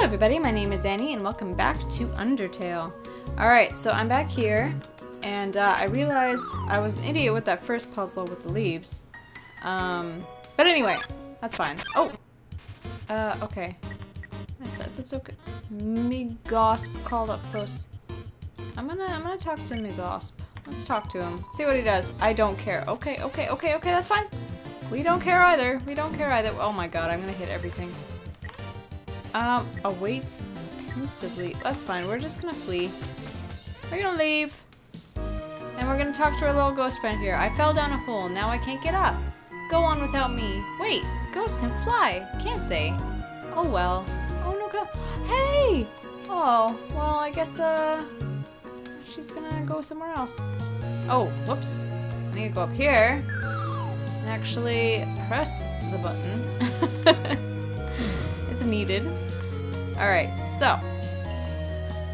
Hello everybody, my name is Annie and welcome back to Undertale. Alright, so I'm back here and uh, I realized I was an idiot with that first puzzle with the leaves. Um, but anyway, that's fine. Oh! Uh, okay. I said that's okay. Migosp called up close. I'm gonna, I'm gonna talk to Migosp. Let's talk to him. See what he does. I don't care. Okay, okay, okay, okay, that's fine. We don't care either. We don't care either. Oh my god, I'm gonna hit everything. Um, awaits pensively. That's fine. We're just gonna flee. We're gonna leave. And we're gonna talk to our little ghost friend here. I fell down a hole. Now I can't get up. Go on without me. Wait, ghosts can fly, can't they? Oh well. Oh no, go. Hey! Oh, well, I guess, uh, she's gonna go somewhere else. Oh, whoops. I need to go up here and actually press the button. needed. Alright, so.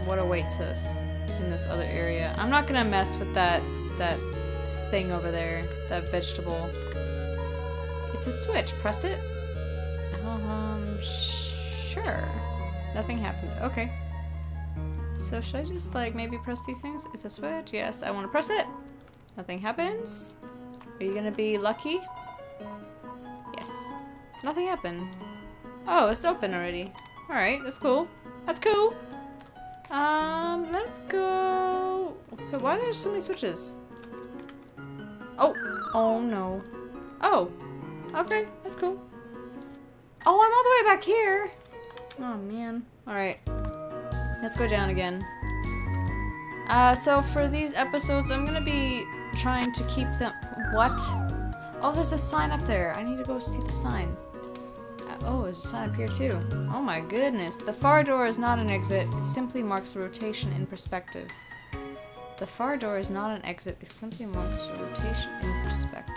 What awaits us in this other area? I'm not gonna mess with that, that thing over there. That vegetable. It's a switch. Press it. Um, sure. Nothing happened. Okay. So should I just like maybe press these things? It's a switch. Yes, I want to press it. Nothing happens. Are you gonna be lucky? Yes. Nothing happened. Oh, it's open already. Alright, that's cool. That's cool. Um, let's go. Okay, why are there so many switches? Oh, oh no. Oh, okay, that's cool. Oh, I'm all the way back here. Oh man. Alright. Let's go down again. Uh, so for these episodes, I'm gonna be trying to keep them- What? Oh, there's a sign up there. I need to go see the sign. Oh, there's a sign up here too. Oh my goodness. The far door is not an exit. It simply marks a rotation in perspective. The far door is not an exit. It simply marks a rotation in perspective.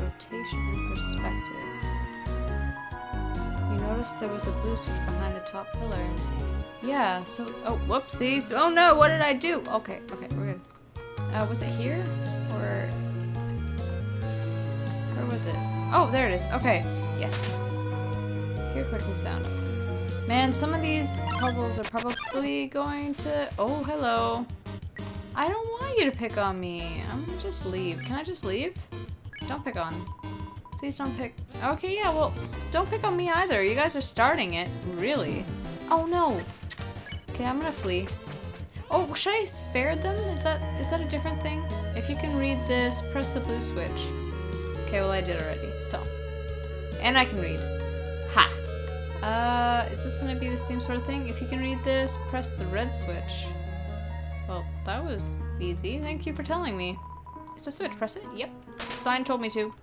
Rotation in perspective. You noticed there was a blue switch behind the top pillar. Yeah, so- oh, whoopsies. Oh no, what did I do? Okay, okay, we're good. Uh, was it here? Or... Where was it? Oh, there it is. Okay, yes. Here quickens down. Man, some of these puzzles are probably going to... Oh, hello. I don't want you to pick on me. I'm gonna just leave. Can I just leave? Don't pick on. Please don't pick... Okay, yeah, well, don't pick on me either. You guys are starting it. Really. Oh, no. Okay, I'm gonna flee. Oh, should I spare them? Is that is that a different thing? If you can read this, press the blue switch. Okay, well I did already, so. And I can read. Ha! Uh, is this gonna be the same sort of thing? If you can read this, press the red switch. Well, that was easy. Thank you for telling me. It's a switch. Press it. Yep. Sign told me to.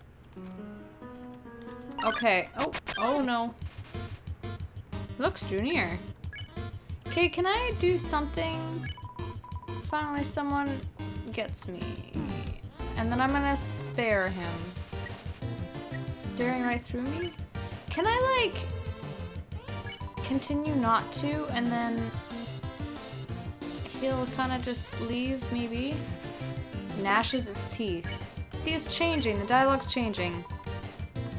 Okay. Oh. Oh no. Looks Junior. Okay, can I do something? Finally, someone gets me. And then I'm gonna spare him. Staring right through me? Can I, like, continue not to, and then he'll kind of just leave, maybe? Gnashes its teeth. See, it's changing. The dialogue's changing.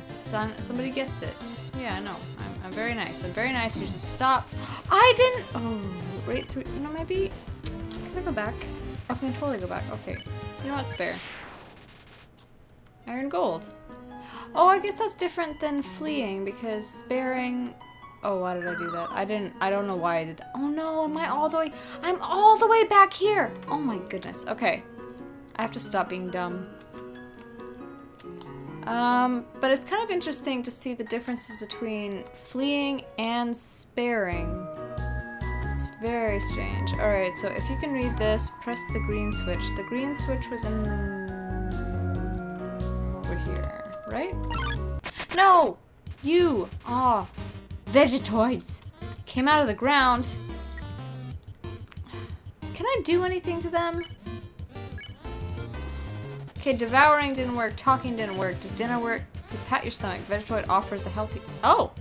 Somebody gets it. Yeah, I know. I'm, I'm very nice. I'm very nice. You just stop. I didn't. Oh, right through. No, maybe. Can I go back? Oh, I can totally go back. Okay. You know what? Spare. Iron gold. Oh, I guess that's different than fleeing because sparing. Oh, why did I do that? I didn't. I don't know why I did that. Oh no, am I all the way? I'm all the way back here. Oh my goodness. Okay. I have to stop being dumb. Um, but it's kind of interesting to see the differences between fleeing and sparing. It's very strange. Alright, so if you can read this, press the green switch. The green switch was in... right? No! You! Oh, Vegetoids! Came out of the ground. Can I do anything to them? Okay, devouring didn't work, talking didn't work. Does dinner work? Pat your stomach. Vegetoid offers a healthy- Oh!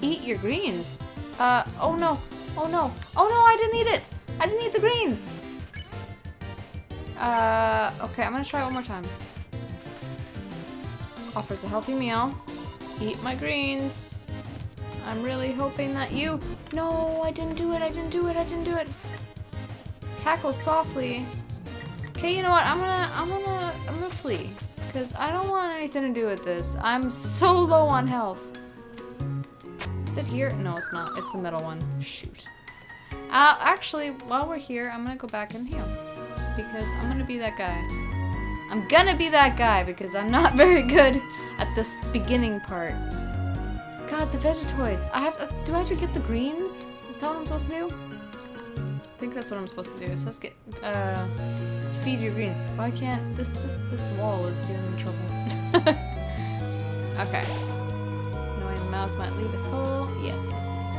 Eat your greens. Uh, oh no. Oh no. Oh no, I didn't eat it! I didn't eat the green! Uh, okay, I'm gonna try one more time. Offers a healthy meal. Eat my greens. I'm really hoping that you... No, I didn't do it, I didn't do it, I didn't do it. Cackle softly. Okay, you know what? I'm gonna, I'm gonna, I'm gonna flee. Because I don't want anything to do with this. I'm so low on health. Is it here? No, it's not. It's the middle one. Shoot. Uh, actually, while we're here, I'm gonna go back and heal. Because I'm gonna be that guy. I'm gonna be that guy because I'm not very good at this beginning part. God, the Vegetoids. I have to, do I have to get the greens? Is that what I'm supposed to do? I think that's what I'm supposed to do. So let's get, uh, feed your greens. Why can't, this, this, this wall is getting in trouble. okay. Knowing mouse might leave its hole. Yes, yes, yes.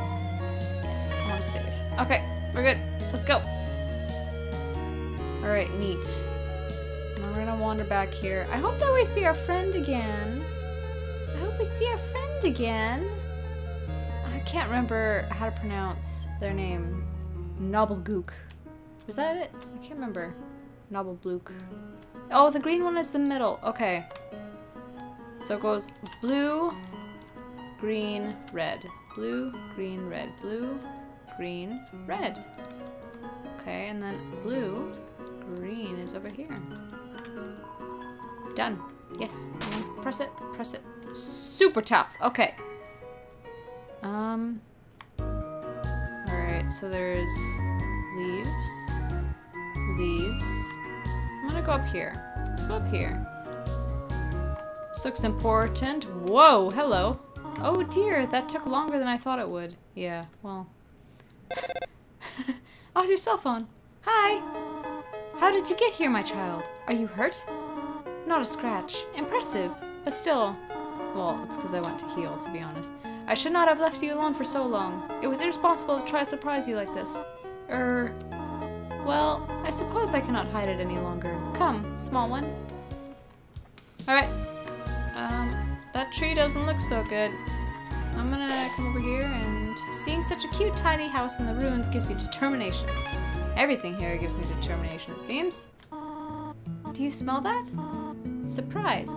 Yes, I want to save. Okay, we're good. Let's go. Alright, neat. We're gonna wander back here. I hope that we see our friend again. I hope we see our friend again. I can't remember how to pronounce their name. Nobelgook. Was that it? I can't remember. Nobelblook. Oh, the green one is the middle. Okay. So it goes blue, green, red. Blue, green, red. Blue, green, red. Okay, and then blue, green is over here. Done. Yes. Press it, press it. Super tough. Okay. Um, Alright, so there's leaves, leaves. I'm gonna go up here. Let's go up here. This looks important. Whoa, hello. Oh dear, that took longer than I thought it would. Yeah, well. oh, it's your cell phone. Hi. How did you get here, my child? Are you hurt? Not a scratch. Impressive, but still. Well, it's because I went to heal, to be honest. I should not have left you alone for so long. It was irresponsible to try to surprise you like this. Er... Well, I suppose I cannot hide it any longer. Come, small one. Alright. Um, that tree doesn't look so good. I'm gonna come over here and... Seeing such a cute tiny house in the ruins gives you determination. Everything here gives me determination, it seems. Do you smell that? Surprise.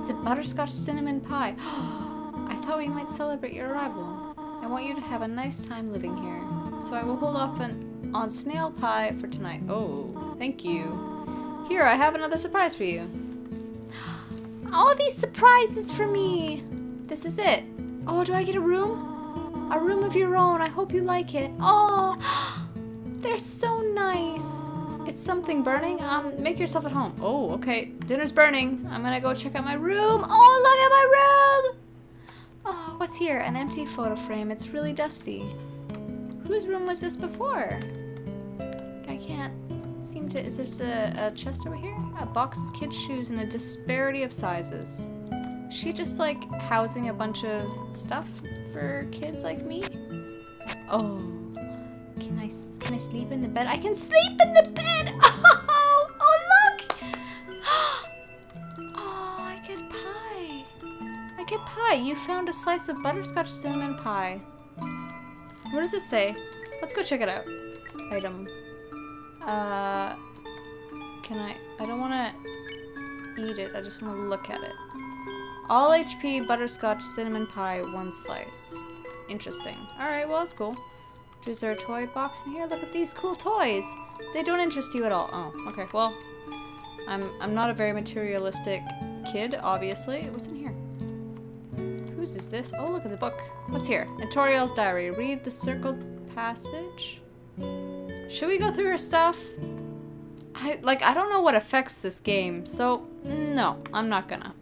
It's a butterscotch cinnamon pie. I thought we might celebrate your arrival. I want you to have a nice time living here. So I will hold off on, on snail pie for tonight. Oh, thank you. Here, I have another surprise for you. All these surprises for me. This is it. Oh, do I get a room? A room of your own. I hope you like it. Oh, they're so nice. It's something burning. Um, make yourself at home. Oh, okay. Dinner's burning. I'm gonna go check out my room. Oh, look at my room! Oh, what's here? An empty photo frame. It's really dusty. Whose room was this before? I can't seem to... Is this a, a chest over here? A box of kids' shoes and a disparity of sizes. Is she just like housing a bunch of stuff for kids like me? Oh. Can I, can I sleep in the bed? I can sleep in the bed! Oh, oh look! Oh, I get pie. I get pie. You found a slice of butterscotch cinnamon pie. What does it say? Let's go check it out. Item. Uh, can I? I don't want to eat it. I just want to look at it. All HP butterscotch cinnamon pie, one slice. Interesting. Alright, well, that's cool. Is there a toy box in here? Look at these cool toys. They don't interest you at all. Oh, okay. Well, I'm I'm not a very materialistic kid, obviously. What's in here? Whose is this? Oh, look, it's a book. What's here? Naturiel's diary. Read the circled passage. Should we go through her stuff? I, like, I don't know what affects this game, so no, I'm not gonna.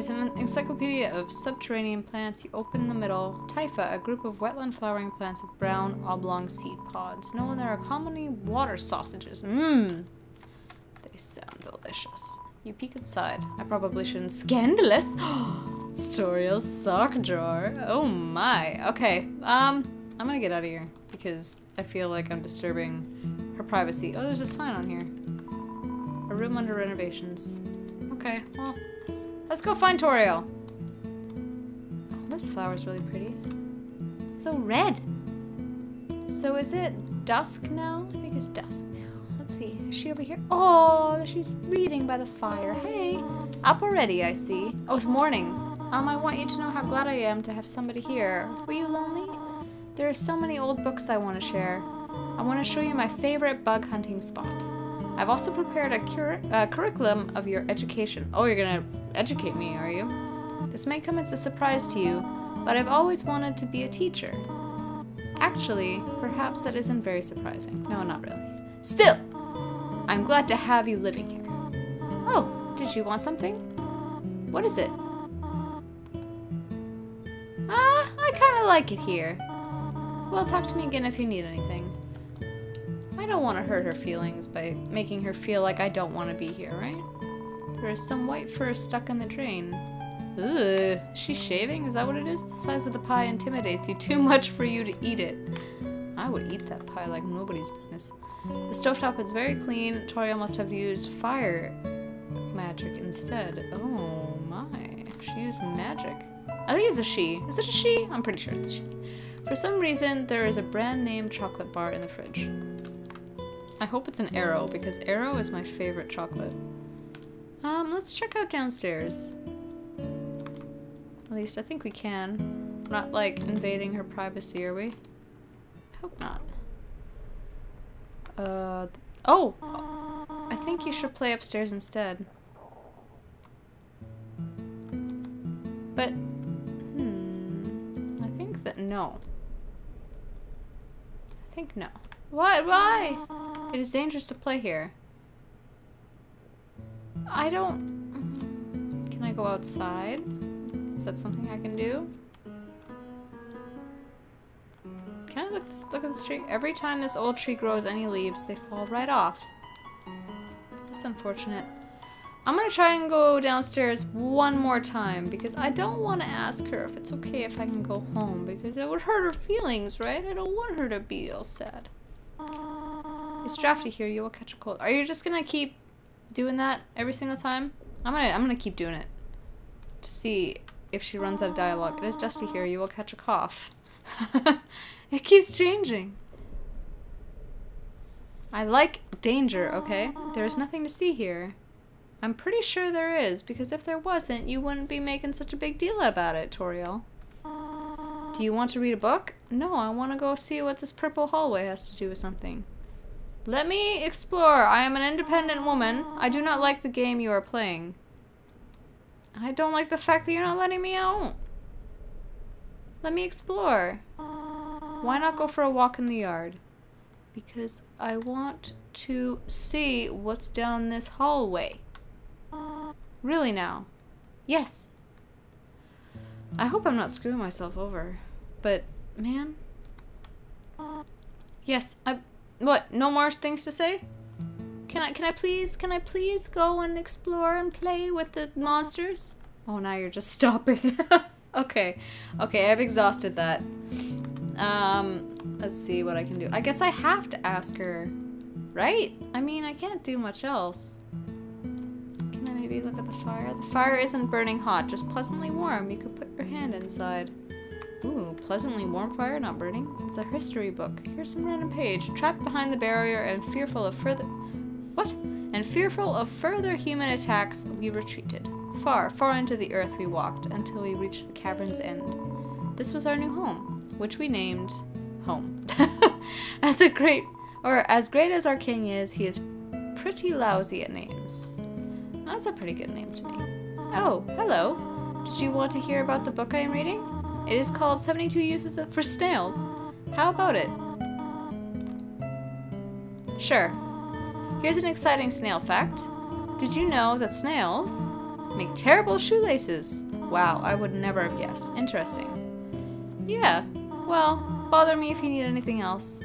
It's an encyclopedia of subterranean plants. You open in the middle. Typha, a group of wetland flowering plants with brown oblong seed pods. No, there are commonly water sausages. Mmm. They sound delicious. You peek inside. I probably shouldn't. Scandalous! Tutorial sock drawer. Oh my. Okay, um, I'm gonna get out of here because I feel like I'm disturbing her privacy. Oh, there's a sign on here. A room under renovations. Okay, well, let's go find Toriel. Oh, this flower's really pretty. It's so red. So is it dusk now? I think it's dusk now. Let's see. Is she over here? Oh, she's reading by the fire. Hey. Up already, I see. Oh, it's morning. Um, I want you to know how glad I am to have somebody here. Were you lonely? There are so many old books I want to share. I want to show you my favorite bug hunting spot. I've also prepared a cur uh, curriculum of your education. Oh, you're gonna educate me, are you? This may come as a surprise to you, but I've always wanted to be a teacher. Actually, perhaps that isn't very surprising. No, not really. Still, I'm glad to have you living here. Oh, did you want something? What is it? Ah, I kind of like it here. Well, talk to me again if you need anything. I don't want to hurt her feelings by making her feel like I don't want to be here, right? There is some white fur stuck in the drain. Ugh, she's shaving? Is that what it is? The size of the pie intimidates you too much for you to eat it. I would eat that pie like nobody's business. The stovetop is very clean. Toriel must have used fire magic instead. Oh my. She used magic. I think it's a she. Is it a she? I'm pretty sure it's a she. For some reason, there is a brand name chocolate bar in the fridge. I hope it's an Aero because Aero is my favorite chocolate. Um, let's check out downstairs. At least I think we can. not, like, invading her privacy, are we? I hope not. Uh, oh! I think you should play upstairs instead. But, hmm, I think that no. I think no. Why? Why? It is dangerous to play here. I don't... Can I go outside? Is that something I can do? Can I look, look at this tree? Every time this old tree grows any leaves, they fall right off. That's unfortunate. I'm gonna try and go downstairs one more time because I don't want to ask her if it's okay if I can go home because it would hurt her feelings, right? I don't want her to be all sad. It's drafty here. You will catch a cold. Are you just gonna keep doing that every single time? I'm gonna I'm gonna keep doing it to see if she runs out of dialogue. It is dusty here. You will catch a cough. it keeps changing. I like danger, okay? There's nothing to see here. I'm pretty sure there is, because if there wasn't, you wouldn't be making such a big deal about it, Toriel. Do you want to read a book? No, I want to go see what this purple hallway has to do with something. Let me explore. I am an independent woman. I do not like the game you are playing. I don't like the fact that you're not letting me out. Let me explore. Why not go for a walk in the yard? Because I want to see what's down this hallway. Really now? Yes. I hope I'm not screwing myself over. But, man. Yes, I... What, no more things to say? Can I, can I please, can I please go and explore and play with the monsters? Oh, now you're just stopping. okay, okay, I've exhausted that. Um, let's see what I can do. I guess I have to ask her, right? I mean, I can't do much else. Can I maybe look at the fire? The fire isn't burning hot, just pleasantly warm. You could put your hand inside. Ooh, pleasantly warm fire, not burning. It's a history book. Here's some random page. Trapped behind the barrier and fearful of further... What? And fearful of further human attacks, we retreated. Far, far into the earth we walked, until we reached the cavern's end. This was our new home, which we named Home. as a great, or as great as our king is, he is pretty lousy at names. That's a pretty good name to me. Uh, uh, oh, hello. Did you want to hear about the book I am reading? It is called 72 Uses for Snails. How about it? Sure. Here's an exciting snail fact. Did you know that snails make terrible shoelaces? Wow, I would never have guessed. Interesting. Yeah, well, bother me if you need anything else.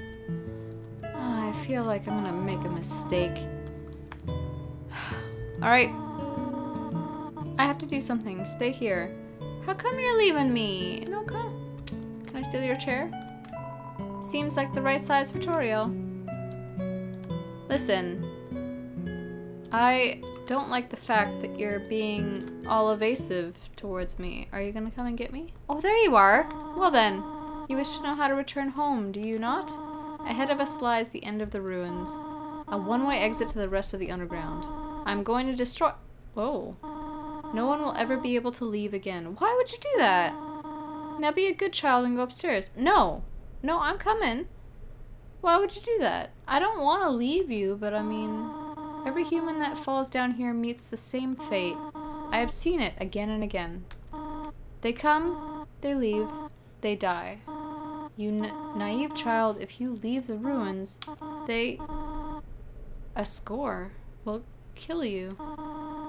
Oh, I feel like I'm gonna make a mistake. Alright. I have to do something. Stay here. How come you're leaving me? No, come. Can I steal your chair? Seems like the right size for Toriel. Listen. I don't like the fact that you're being all evasive towards me. Are you gonna come and get me? Oh, there you are! Well then, you wish to know how to return home, do you not? Ahead of us lies the end of the ruins. A one-way exit to the rest of the underground. I'm going to destroy- Whoa. No one will ever be able to leave again. Why would you do that? Now be a good child and go upstairs. No. No, I'm coming. Why would you do that? I don't want to leave you, but I mean, every human that falls down here meets the same fate. I have seen it again and again. They come, they leave, they die. You naive child, if you leave the ruins, they... Asgore will kill you.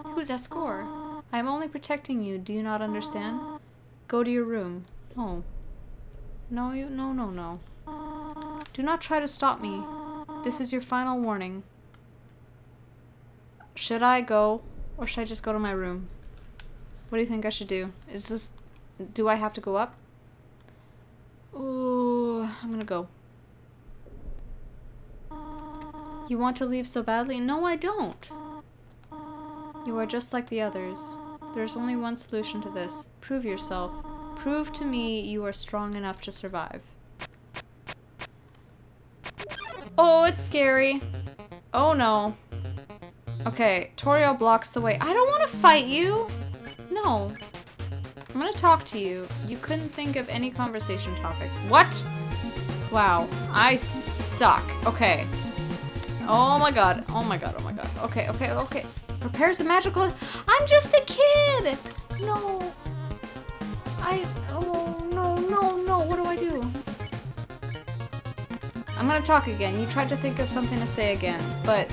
Who is Asgore? I am only protecting you, do you not understand? Go to your room. No. No, you- no, no, no. Do not try to stop me. This is your final warning. Should I go, or should I just go to my room? What do you think I should do? Is this... Do I have to go up? Ooh, I'm gonna go. You want to leave so badly? No, I don't. You are just like the others. There's only one solution to this. Prove yourself. Prove to me you are strong enough to survive. Oh, it's scary. Oh no. Okay, Toriel blocks the way. I don't want to fight you! No. I'm gonna talk to you. You couldn't think of any conversation topics. What? Wow, I suck. Okay. Oh my god. Oh my god. Oh my god. Okay, okay, okay. Prepares a magical. I'm just a kid! No. I. Oh, no, no, no. What do I do? I'm gonna talk again. You tried to think of something to say again, but.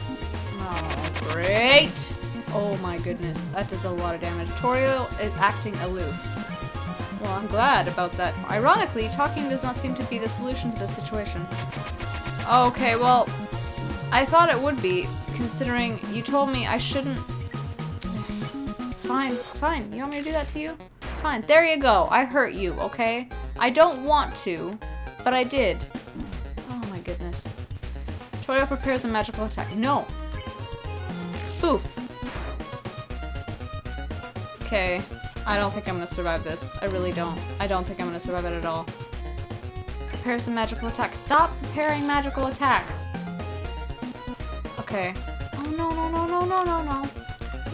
Oh, great! Oh my goodness. That does a lot of damage. Toriel is acting aloof. Well, I'm glad about that. Ironically, talking does not seem to be the solution to this situation. Okay, well, I thought it would be, considering you told me I shouldn't... Fine, fine. You want me to do that to you? Fine. There you go. I hurt you, okay? I don't want to, but I did. Oh my goodness. Toriel prepares a magical attack. No. Boof. Okay. I don't think I'm gonna survive this. I really don't. I don't think I'm gonna survive it at all. Prepare some magical attacks. Stop preparing magical attacks. Okay. Oh no no no no no no no.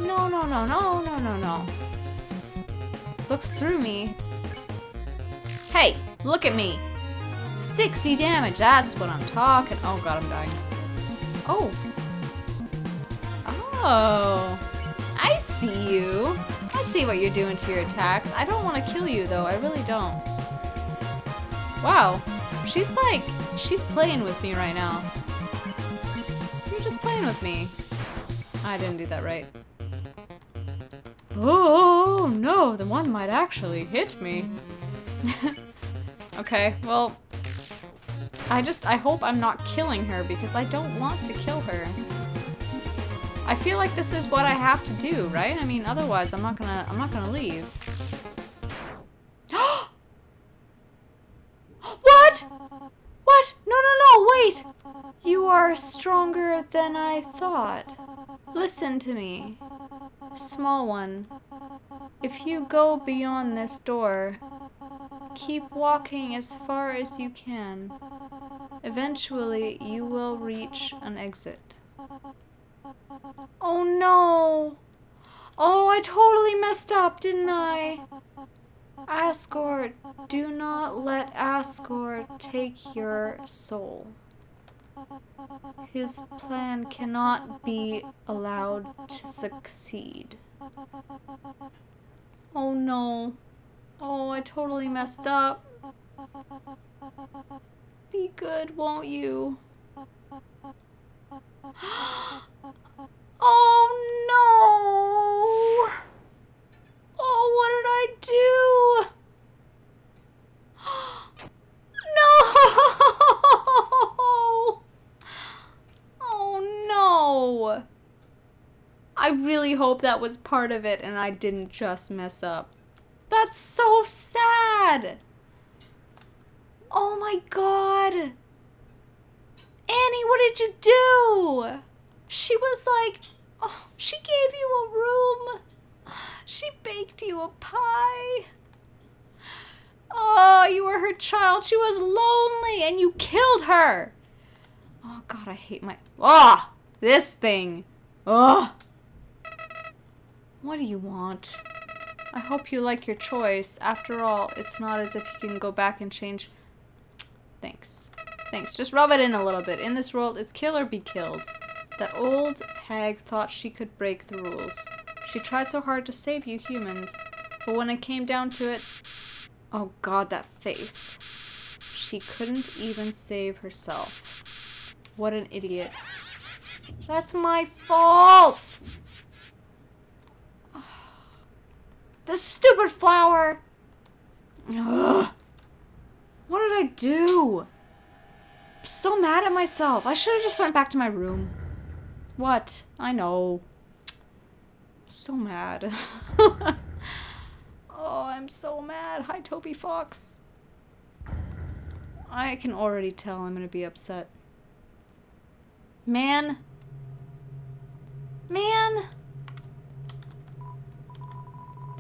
No no no no no no no. Looks through me. Hey, look at me. 60 damage, that's what I'm talking. Oh god, I'm dying. Oh. Oh. I see you. I see what you're doing to your attacks. I don't want to kill you though, I really don't. Wow. She's like, she's playing with me right now. You're just playing with me. I didn't do that right. Oh no, the one might actually hit me. okay, well, I just, I hope I'm not killing her because I don't want to kill her. I feel like this is what I have to do, right? I mean, otherwise I'm not gonna, I'm not gonna leave. What? No, no, no, wait! You are stronger than I thought. Listen to me. Small one. If you go beyond this door, keep walking as far as you can. Eventually, you will reach an exit. Oh no! Oh, I totally messed up, didn't I? Asgore, do not let Asgore take your soul. His plan cannot be allowed to succeed. Oh no. Oh, I totally messed up. Be good, won't you? Oh no! Oh, what did I do? No! Oh no! I really hope that was part of it and I didn't just mess up. That's so sad! Oh my god! Annie, what did you do? She was like, oh, she gave you a room. She baked you a pie. Oh, you were her child. She was lonely and you killed her. Oh god, I hate my oh, this thing. Oh. What do you want? I hope you like your choice. After all, it's not as if you can go back and change... Thanks. Thanks. Just rub it in a little bit. In this world, it's kill or be killed. That old hag thought she could break the rules. She tried so hard to save you humans. But when it came down to it... Oh god, that face. She couldn't even save herself. What an idiot. That's my fault! The stupid flower! Ugh. What did I do? I'm so mad at myself. I should have just went back to my room. What? I know. I'm so mad. oh, I'm so mad. Hi, Toby Fox. I can already tell I'm gonna be upset. Man. Man.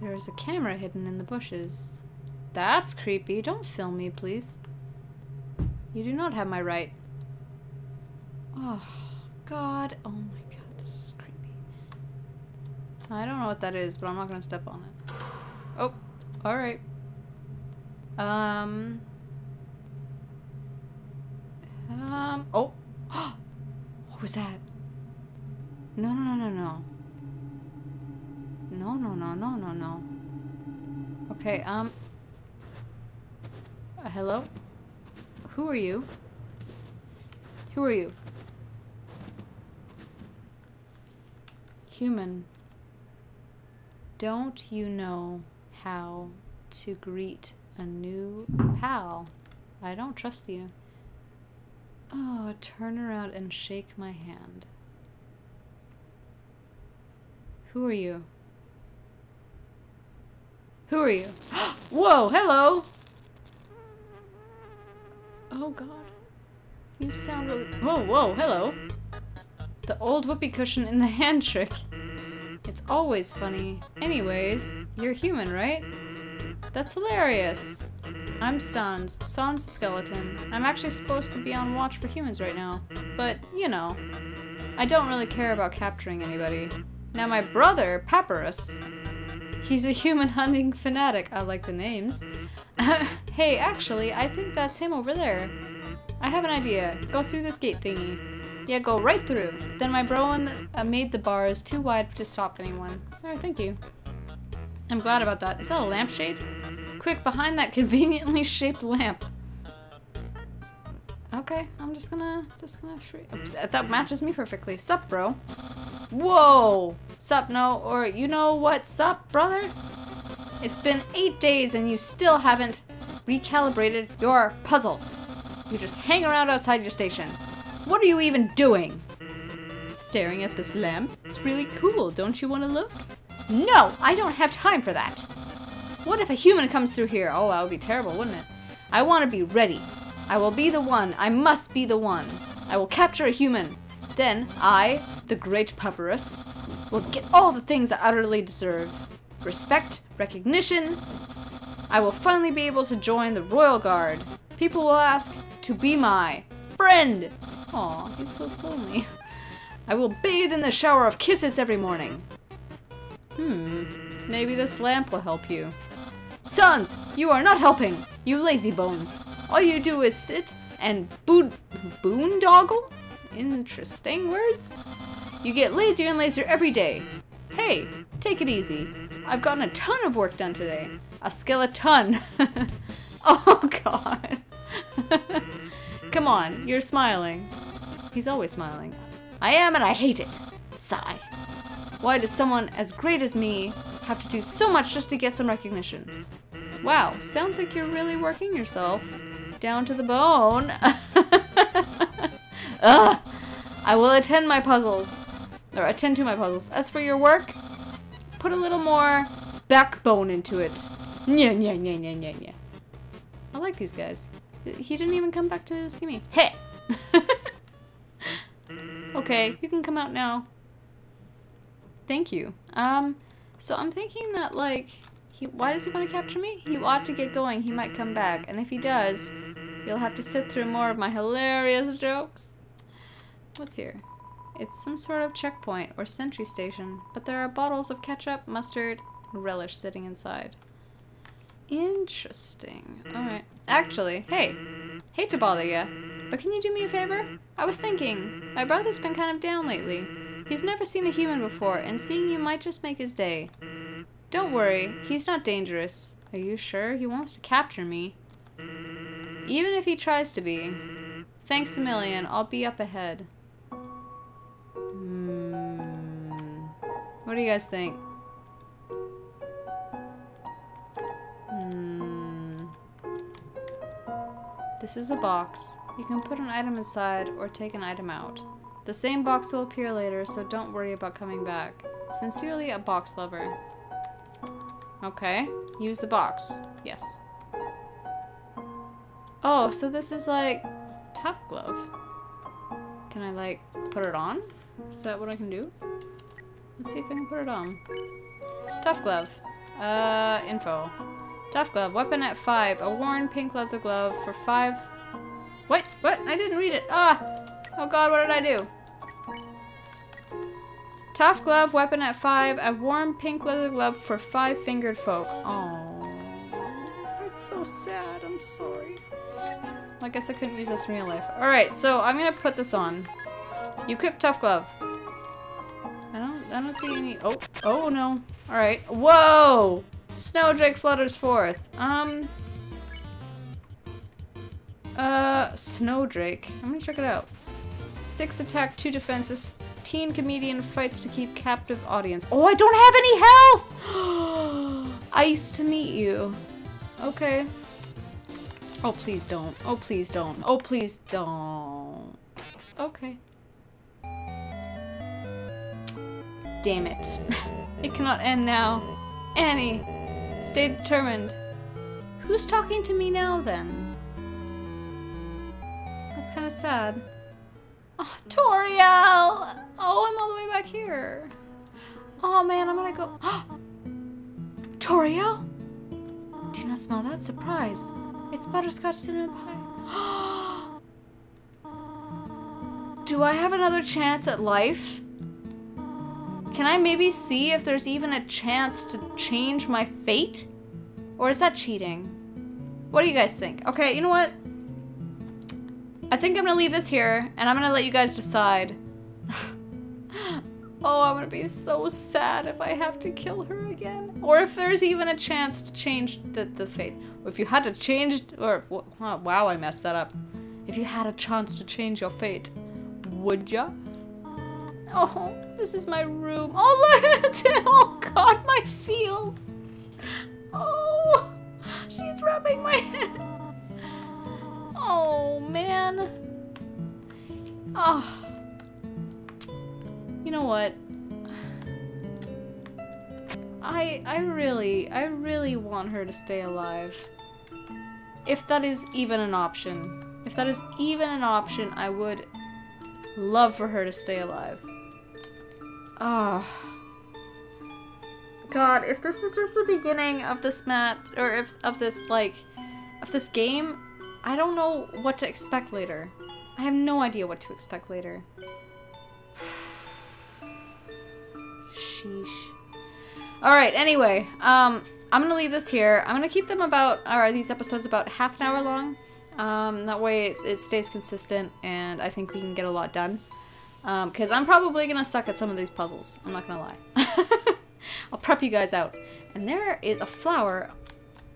There's a camera hidden in the bushes. That's creepy. Don't film me, please. You do not have my right. Oh, God. Oh my God, this is creepy. I don't know what that is, but I'm not gonna step on it. Oh, alright. Um... Um, oh! what was that? No, no, no, no, no. No, no, no, no, no, no. Okay, um... Uh, hello? Who are you? Who are you? Human. Don't you know how to greet a new pal? I don't trust you. Oh, turn around and shake my hand. Who are you? Who are you? Whoa, hello! Oh god. You sound really- Whoa, whoa, hello! The old whoopee cushion in the hand trick. It's always funny. Anyways, you're human, right? That's hilarious. I'm Sans. Sans the skeleton. I'm actually supposed to be on watch for humans right now. But, you know. I don't really care about capturing anybody. Now my brother, Papyrus, He's a human hunting fanatic. I like the names. hey, actually, I think that's him over there. I have an idea. Go through this gate thingy. Yeah, go right through. Then my bro uh, made the bars too wide to stop anyone. Alright, thank you. I'm glad about that. Is that a lampshade? Quick, behind that conveniently shaped lamp. Okay, I'm just gonna, just gonna, that matches me perfectly. Sup, bro? Whoa! Sup, no, or you know what, sup, brother? It's been eight days and you still haven't recalibrated your puzzles. You just hang around outside your station. What are you even doing? Staring at this lamp? It's really cool, don't you want to look? No, I don't have time for that. What if a human comes through here? Oh, that would be terrible, wouldn't it? I want to be ready. I will be the one. I must be the one. I will capture a human. Then I, the great Papyrus, will get all the things I utterly deserve. Respect, recognition. I will finally be able to join the Royal Guard. People will ask to be my friend. Aw, he's so lonely. I will bathe in the shower of kisses every morning. Hmm, maybe this lamp will help you. Sans, you are not helping, you lazy bones. All you do is sit and boon boondoggle? Interesting words. You get lazier and lazier every day. Hey, take it easy. I've gotten a ton of work done today. A skeleton. oh god. Come on, you're smiling. He's always smiling. I am and I hate it. Sigh. Why does someone as great as me have to do so much just to get some recognition? Wow, sounds like you're really working yourself down to the bone. Ugh. I will attend my puzzles. Or attend to my puzzles. As for your work, put a little more backbone into it. Nya, nya, nya, nya, nya, nya. I like these guys. He didn't even come back to see me. Hey! okay, you can come out now. Thank you. Um, so I'm thinking that, like, he, why does he want to capture me? He ought to get going. He might come back. And if he does, you'll have to sit through more of my hilarious jokes. What's here? It's some sort of checkpoint or sentry station, but there are bottles of ketchup, mustard, and relish sitting inside. Interesting. Alright. Actually, hey. Hate to bother you, but can you do me a favor? I was thinking, my brother's been kind of down lately. He's never seen a human before, and seeing you might just make his day. Don't worry, he's not dangerous. Are you sure? He wants to capture me. Even if he tries to be. Thanks a million, I'll be up ahead. Hmm. What do you guys think? Hmm. This is a box. You can put an item inside or take an item out. The same box will appear later, so don't worry about coming back. Sincerely, a box lover. Okay. Use the box. Yes. Oh, so this is like tough glove. Can I like put it on? Is that what I can do? Let's see if I can put it on. Tough glove. Uh, info. Tough glove. Weapon at 5. A worn pink leather glove for 5. What? What? I didn't read it. Ah! Oh god, what did I do? Tough glove, weapon at 5. A warm pink leather glove for 5 fingered folk. Oh. That's so sad. I'm sorry. I guess I couldn't use this in real life. Alright, so I'm gonna put this on. You equip tough glove. I don't I don't see any oh oh no. Alright. Whoa! Snowdrake flutters forth. Um Uh Snowdrake. I'm gonna check it out. Six attack, two defenses. Teen comedian fights to keep captive audience. Oh, I don't have any health! Ice to meet you. Okay. Oh, please don't. Oh, please don't. Oh, please don't. Okay. Damn it. it cannot end now. Annie, stay determined. Who's talking to me now, then? That's kind of sad. Oh, Toriel! Oh, I'm all the way back here. Oh, man, I'm gonna go... Toriel? Do you not smell that surprise? It's butterscotch cinnamon pie. Do I have another chance at life? Can I maybe see if there's even a chance to change my fate? Or is that cheating? What do you guys think? Okay, you know what? I think I'm gonna leave this here, and I'm gonna let you guys decide. oh, I'm gonna be so sad if I have to kill her again. Or if there's even a chance to change the, the fate. If you had to change, or, oh, wow, I messed that up. If you had a chance to change your fate, would ya? Uh, oh, this is my room. Oh, look! Oh, God, my feels. Oh, she's rubbing my head. Oh, man. Oh. You know what? I I really I really want her to stay alive. If that is even an option. If that is even an option, I would love for her to stay alive. Oh. God, if this is just the beginning of this mat or if of this like of this game, I don't know what to expect later. I have no idea what to expect later. Sheesh. Alright, anyway, um, I'm gonna leave this here. I'm gonna keep them about, or these episodes about half an hour long. Um, that way it stays consistent and I think we can get a lot done. Because um, I'm probably gonna suck at some of these puzzles. I'm not gonna lie. I'll prep you guys out. And there is a flower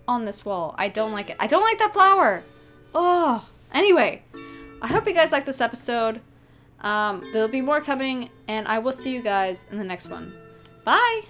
on this wall. I don't like it. I don't like that flower! Oh! Anyway, I hope you guys like this episode. Um, there'll be more coming, and I will see you guys in the next one. Bye!